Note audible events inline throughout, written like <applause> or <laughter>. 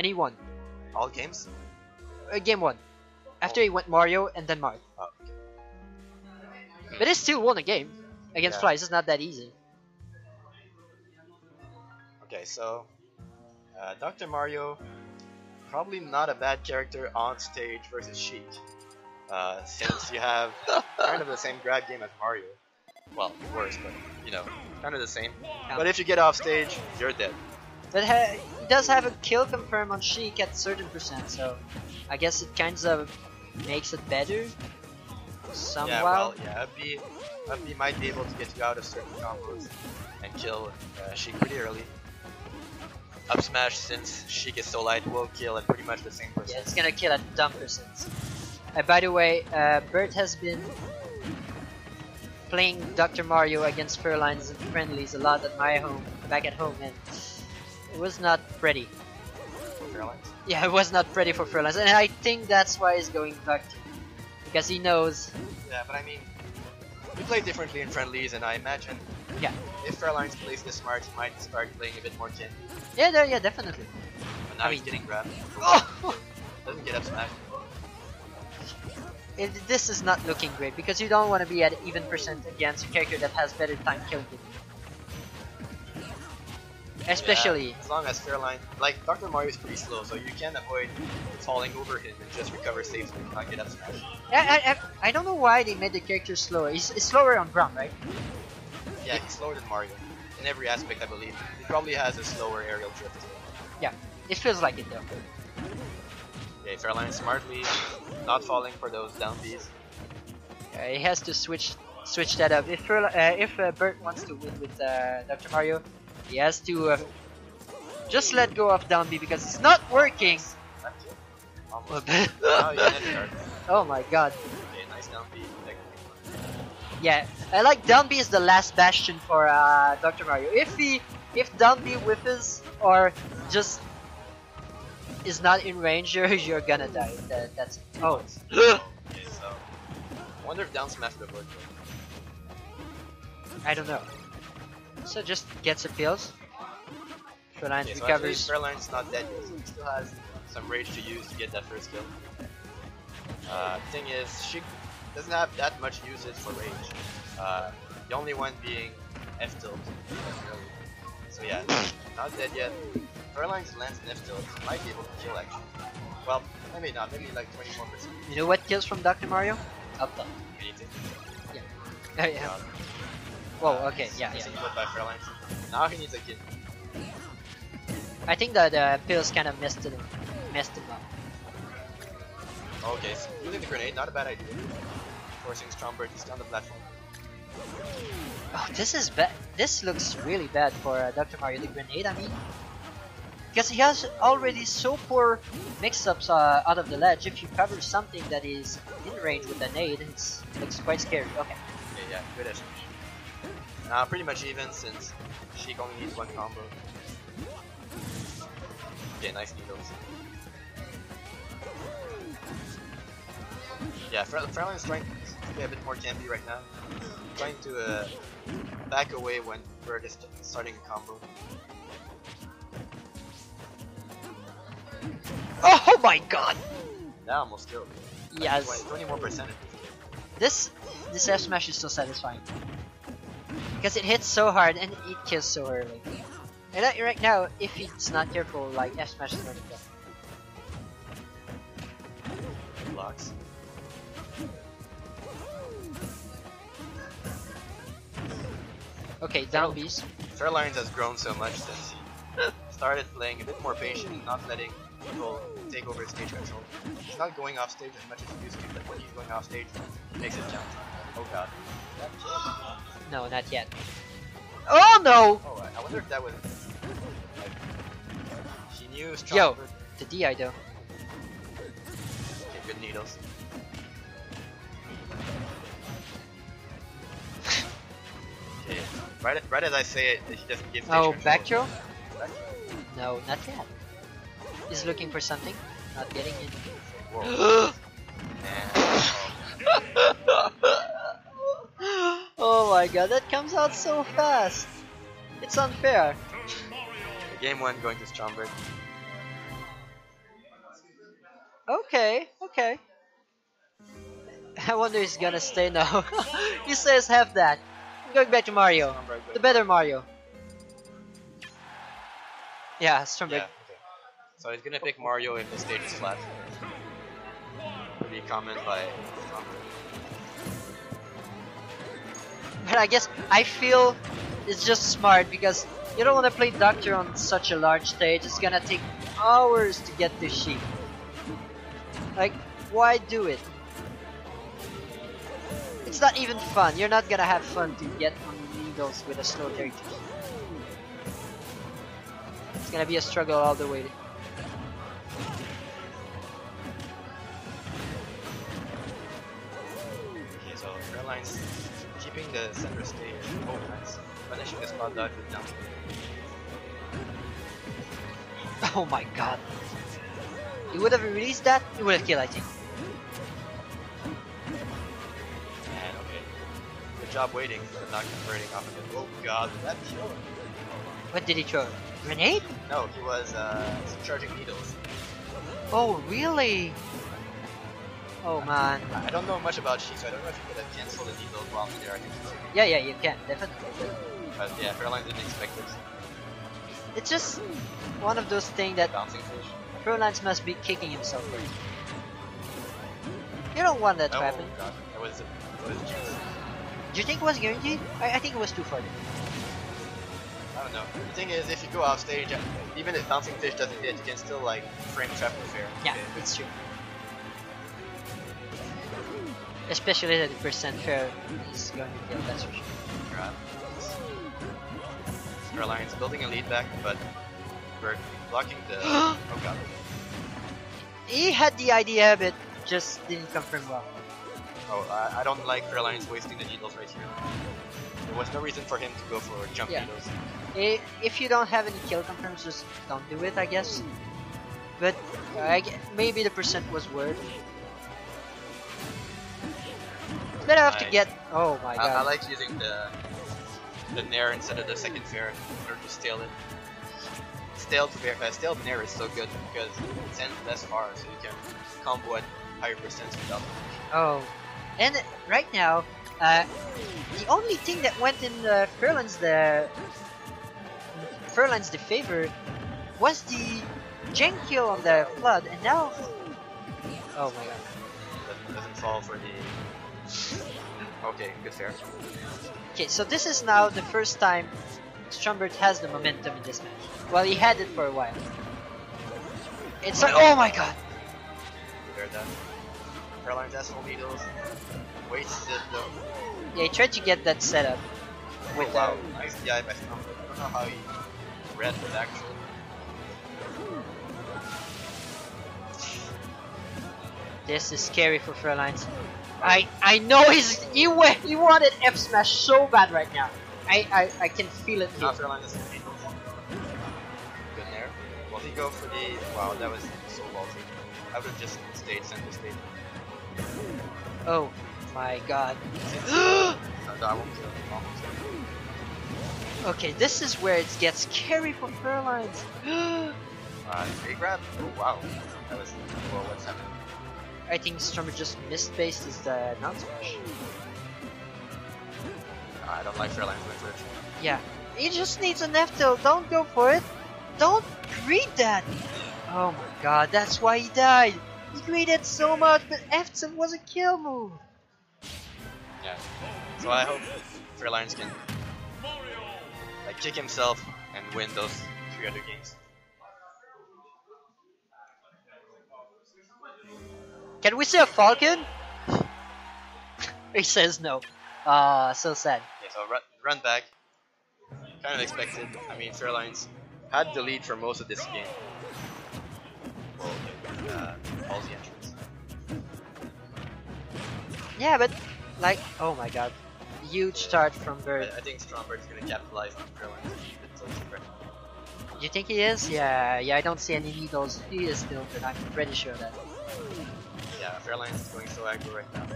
and he won. All games? Uh, game one. After he went Mario and then Marth. Oh, okay. But he still won a game against Yeah. Flies. It's not that easy. Okay, so uh, Dr. Mario, probably not a bad character on stage versus Sheik, uh, since you have <laughs> kind of the same grab game as Mario. Well, worse, but you know, kind of the same. But if you get off stage, you're dead. But ha he does have a kill confirm on Sheik at certain percent, so I guess it kind of makes it better. Somehow. Yeah, well, yeah, Uppy, Uppy might be able to get you out of certain combos and kill uh, Sheik pretty early. Up smash, since Sheik is so light, will kill at pretty much the same Yeah, percent. it's gonna kill at dumb percent. Uh, by the way, uh, Bert has been playing Dr. Mario against Fairlines and friendlies a lot at my home, back at home, and was not pretty. Yeah, it was not pretty for Fairlines, and I think that's why he's going Doctor. Because he knows, Yeah, but I mean, we play differently in friendlies, and I imagine Yeah. if Fairlines plays this smart, he might start playing a bit more candy. yeah, there- yeah, definitely. But now I he's mean- getting grabbed. Oh! <laughs> Doesn't get up smash. It, this is not looking great because you don't want to be at even percent against a character that has better time killing you. Especially, Yeah, as long as Fairline, like Dr. Mario is pretty slow, so you can avoid falling over him and just recover safely, and not get up smash. I, I, I- don't know why they made the character slower. He's, he's slower on ground, right? Yeah, he's slower than Mario in every aspect, I believe. He probably has a slower aerial drift. Yeah, it feels like it though. Okay, Fairline smartly, not falling for those down Bs. Uh, he has to switch switch that up. If Furl- uh, if uh, Bert wants to win with uh, Dr. Mario, he has to uh, just let go of down B because it's not working. Oh now you can start. my god. Okay, nice down B. Yeah, I like down B is the last bastion for uh, Dr. Mario. If he if down B whiffs or just is not in range, you're, <laughs> you're gonna die. That, that's oh. <laughs> Okay, so. I wonder if down smash would worked. I don't know. So just gets appeals. Fairlines Okay, so recovers. Fairline's not dead yet, so he still has some rage to use to get that first kill. Uh, thing is, she doesn't have that much usage for rage. Uh, the only one being F tilt. So yeah, <coughs> not dead yet. Fairline's lands an F tilt, might be able to kill actually. Well, maybe not, maybe like 24%. You know what kills from Dr. Mario? Up top. Anything. <laughs> Oh, yeah. Uh, Whoa, okay, yeah, yeah, yeah. by. Now he needs a kid. I think that the pills kind of messed him, messed him up. Okay, so using the grenade, not a bad idea. Forcing Stroumbert stay on the platform. Oh, this is bad. This looks really bad for uh, Dr. Mario the grenade. I mean, because he has already so poor mix-ups uh, out of the ledge. If you cover something that is in range with a nade, it looks quite scary. Okay. Okay, yeah, good estimation. Now pretty much even since Sheik only needs one combo. Okay, nice needles. Yeah, Fer Fairline's trying to be a bit more campy right now. Trying to uh, back away when Bird is starting a combo. Oh my God! Now almost killed. Yes. 20, 20 more percent. This this F smash is so satisfying because it hits so hard and it kills so early. And uh, right now, if it's not careful, like F smash is going to kill. Blocks. Okay, down B's. Fairlines has grown so much since he started playing a bit more patient, and not letting people take over his stage control. He's not going off stage as much as he used to, but when he's going off stage, makes it count. Oh god. No, not yet. Oh no! Oh, I- I wonder if that was. Like, he knew Yo. Stroumbert. The DI though. Okay, good needles. okay, right, right as I say it, he just gives. give stage Oh, control. back throw? No, not yet. He's looking for something. Not getting it. <gasps> <laughs> Oh my god, that comes out so fast. It's unfair. Game one going to Stroumbert. Okay, okay. I wonder if he's gonna stay now. <laughs> he says have that. I'm going back to Mario. Stroumbert, The better Mario. Yeah, Stroumbert. Yeah. Okay. So he's gonna pick Mario if the stage is flat. Pretty common by Stroumbert. But I guess I feel it's just smart because you don't want to play Doctor on such a large stage. It's gonna take hours to get the sheep. Like, why do it? It's not even fun. You're not gonna have fun to get on needles with a slow character. It's gonna be a struggle all the way. Okay, so Airlines keeping the center stage. Oh, nice. Finishing the spot dodge with down. Oh my god. He would have released that, he would have killed, I think. And okay. Good job waiting, but not converting off of it. Oh god, that killed. What did he throw? Grenade? No, he was uh, charging needles. Oh, really? Oh man. I don't know much about Sheik, so I don't know if you could have canceled the needles while there. I think so. Yeah, yeah, you can, definitely. But yeah, Fairline didn't expect it. It's just one of those things that Bouncing fish. Furlance must be kicking himself for. You don't want that to oh happen. god, that was, was jinx. Do you think it was guaranteed? I, I think it was too far. I don't know. The thing is, if you go off stage, even if bouncing fish doesn't hit, you can still like frame trap the fair. Yeah, it's true. Especially that the percent fair is going to kill, that's for sure. Grab. Airlines building a lead back, but we're blocking the. <gasps> oh god. He had the idea, but just didn't confirm well. Oh, I, I don't like Airlines wasting the needles right here. There was no reason for him to go for jump Yeah. needles. I- If you don't have any kill confirms, just don't do it, I guess. But uh, I maybe the percent was worth. Better have to get. Oh my I, god. I like using the the nair instead of the second fair in order to stale it. Staled fair, uh, staled nair is so good because it sends less far, so you can combo at higher percents without. Oh, and right now, uh, the only thing that went in uh, Furlan's the Furlan's the favor was the gen kill on the flood, and now. Oh my god. Doesn't, doesn't fall for the. Okay, good fair. Okay, so this is now the first time Stroumbert has the momentum in this match. Well, he had it for a while. It's like, oh my god! Fair that. Decimal Needles. Wasted though. Yeah, he tried to get that set up with oh, wow, uh, nice DI by Stumble. I don't know how he read it actually. This is scary for Fairlines. I I know he's he wa- he wanted F smash so bad right now. I I, I can feel it. Now Caroline Decimal Needles. Good there. Will he go for the. Wow, that was so ballsy. I would have just stayed center stage. Oh my god. No, no, I won't kill him. Almost kill him. Okay, this is where it gets scary for Fairlines. <gasps> Uh, free grab? Oh wow. That was. Well, what's happening? I think Strummer just missed based is the non smash. I don't like Caroline's method. Yeah. He just needs an F tilt. Don't go for it. Don't read that. Oh my god, that's why he died. He greeted so much, but F tilt was a kill move. Yeah. So I hope Fairlines can like kick himself and win those three other games. Can we see a Falcon? <laughs> he says no. Ah, so sad. Yeah, so run, run back. Kind of expected. I mean, Fairlines had the lead for most of this game. Well, uh, all the entrance. Yeah, but like, oh my god, huge start from I, Bird. I think Stroumbert's gonna capitalize on Fairlines and keep it so. You think he is? Yeah, yeah. I don't see any needles. He is still, but I'm pretty sure that. Yeah, Fairlines is going so aggro right now.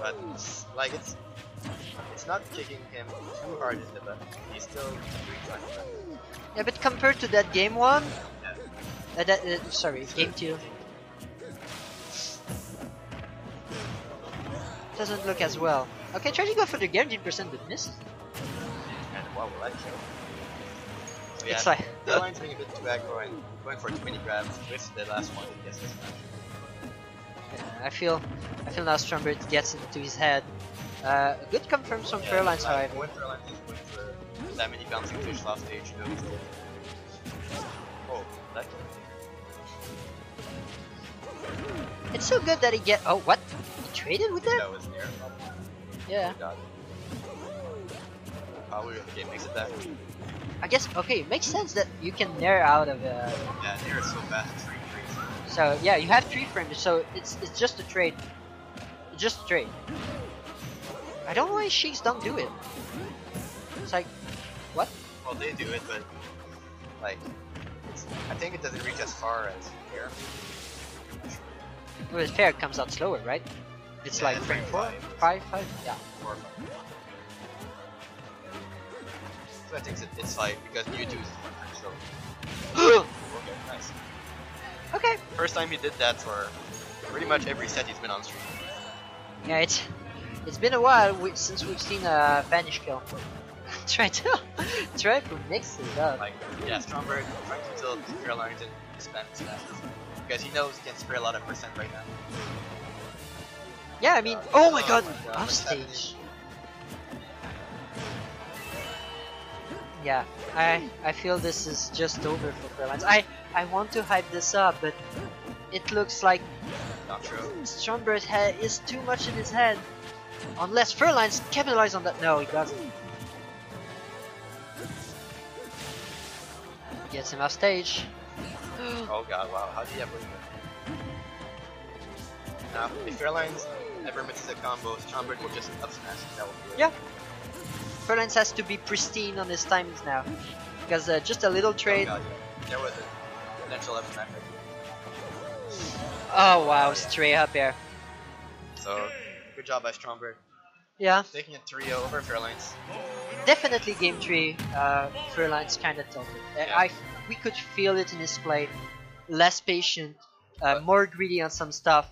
But it's, like it's it's not kicking him too hard in the butt. He's still doing fine. Yeah, but compared to that game one, Uh, that, uh, sorry, game two. Doesn't look as well. Okay, try to go for the guaranteed percent, but misses. And what will that kill? Yeah, It's like the line's being a bit too aggro and going for 20 grabs with the last one. This match. Yeah, I feel, I feel now Stroumbert gets into his head. Uh, good confirm from Yeah, Fairlines, however. When Fairlines is going for that many bouncing fish last stage, you know he's dead. Oh, that It's so good that he get. Oh, what? He traded with that? That was near. Yeah. Got it. Probably okay, makes it back. I guess. Okay, it makes sense that you can nair out of. Uh, Yeah, near is so fast, it's three trees. so yeah, you have three frames, so it's it's just a trade. It's just a trade. I don't know why Sheiks don't do it. It's like, what? Well, they do it, but like, it's, I think it doesn't reach as far as here. Well, fair it comes out slower, right? It's Yeah, like it's frame like four, five. five, five. Yeah. Four five. I think it- it's like because Mewtwo is so. Okay, nice. okay. First time he did that for pretty much every set he's been on stream. Yeah, it's it's been a while we, since we've seen a vanish kill. try to try to mix it up. Like, yeah, Stroumbert trying to tilt Carolines and spam his fastest. Because he knows he can spray a lot of percent right now. Yeah, I mean, God. oh my Oh god, my God, off Yeah, I I feel this is just over for Fairlines. I I want to hype this up, but it looks like Not true. Ha is too much in his head. Unless Fairlines capitalize on that. No, he doesn't. Gets him off stage. <gasps> Oh god, wow, how did he ever win? Now, if Airlines ever misses a combo, Stroumbert will just up smash. That will be it. Yeah. Fairlines has to be pristine on his timings now. Because uh, just a little Oh trade. yeah. There was a potential up smash right Oh wow, Oh, straight up air. So, good job by Stroumbert. Yeah, Taking a 3-0 over Fairlines. definitely game three. Uh, Fairline's kind of tilted. Yeah. I we could feel it in his play. Less patient, uh, more greedy on some stuff.